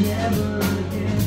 never again.